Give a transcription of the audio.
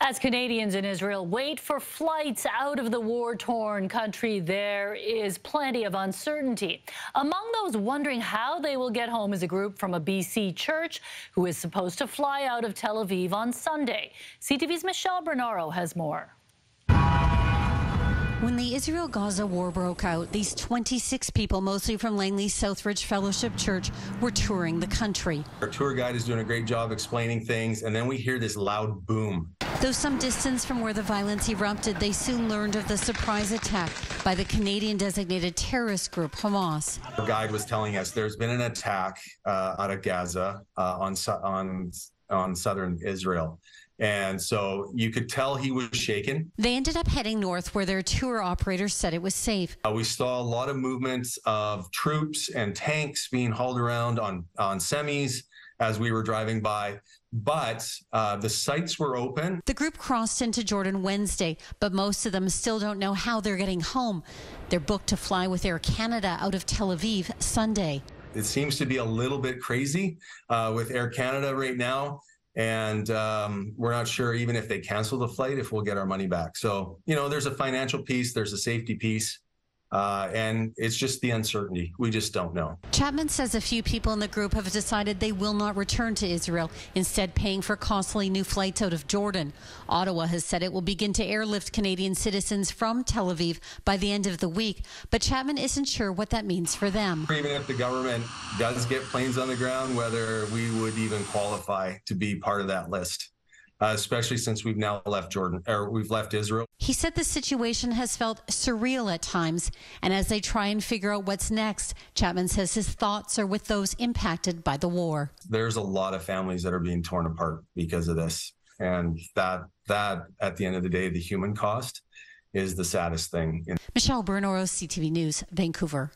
As Canadians in Israel wait for flights out of the war-torn country, there is plenty of uncertainty. Among those wondering how they will get home is a group from a BC church who is supposed to fly out of Tel Aviv on Sunday. CTV's Michele Brunoro has more. When the Israel Gaza war broke out, these 26 people, mostly from Langley Southridge Fellowship Church, were touring the country. Our tour guide is doing a great job explaining things, and then we hear this loud boom. Though some distance from where the violence erupted, they soon learned of the surprise attack by the Canadian designated terrorist group Hamas. Our guide was telling us there's been an attack uh, out of Gaza uh, on, on, on southern Israel. And so you could tell he was shaken. They ended up heading north where their tour operators said it was safe. Uh, we saw a lot of movements of troops and tanks being hauled around on, on semis as we were driving by. But uh, the sites were open. The group crossed into Jordan Wednesday, but most of them still don't know how they're getting home. They're booked to fly with Air Canada out of Tel Aviv Sunday. It seems to be a little bit crazy uh, with Air Canada right now and um, we're not sure even if they cancel the flight if we'll get our money back so you know there's a financial piece there's a safety piece uh, and it's just the uncertainty. We just don't know. Chapman says a few people in the group have decided they will not return to Israel, instead, paying for costly new flights out of Jordan. Ottawa has said it will begin to airlift Canadian citizens from Tel Aviv by the end of the week, but Chapman isn't sure what that means for them. Even if the government does get planes on the ground, whether we would even qualify to be part of that list uh, especially since we've now left Jordan or we've left Israel. He said the situation has felt surreal at times, and as they try and figure out what's next, Chapman says his thoughts are with those impacted by the war. There's a lot of families that are being torn apart because of this, and that that at the end of the day, the human cost is the saddest thing. Michele Brunoro, CTV News, Vancouver.